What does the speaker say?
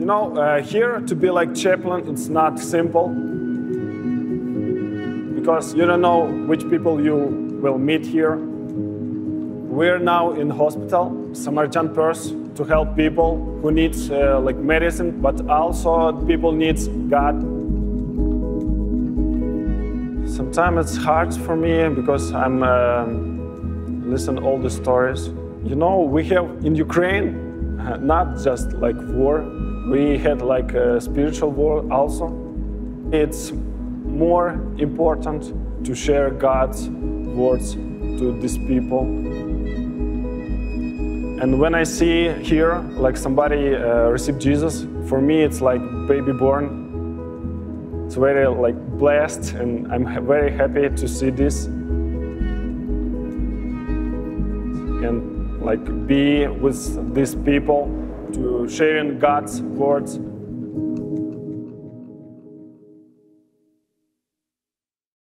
You know, uh, here to be like chaplain, it's not simple because you don't know which people you will meet here. We're now in hospital, Samaritan Purse, to help people who need uh, like medicine, but also people needs God. Sometimes it's hard for me because I'm uh, listen all the stories. You know, we have in Ukraine not just like war, we had like a spiritual war also. It's more important to share God's words to these people. And when I see here, like somebody uh, receive Jesus, for me it's like baby born. It's very like blessed, and I'm very happy to see this. And like be with these people to sharing God's words